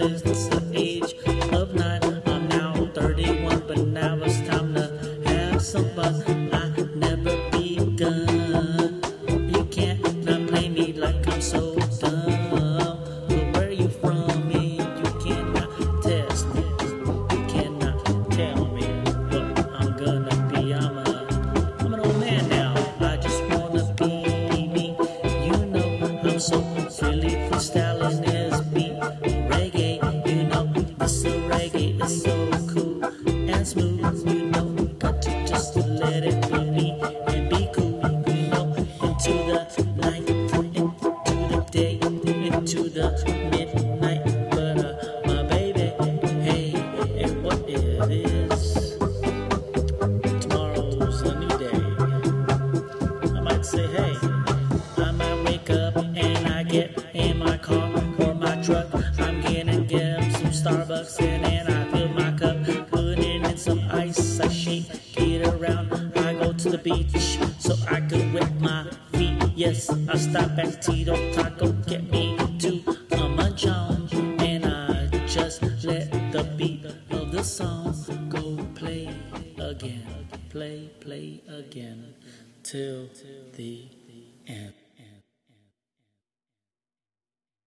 since the age of nine. I'm now 31, but now it's time to have some fun. I never begun. You can't not play me like I'm so dumb. But where you from? Me, you cannot test me. You cannot tell me what I'm gonna be. I'm a, I'm an old man now. I just wanna be me. You know I'm so silly reggae is so cool and smooth. You know, got to just let it be me and be cool. You know, into the night, into the day, into the Starbucks and I fill my cup, put in some ice. I shake it around. I go to the beach so I could wet my feet. Yes, I stop at Tito Taco, get me to a munch on, and I just let the beat of the song go play again, play, play again till the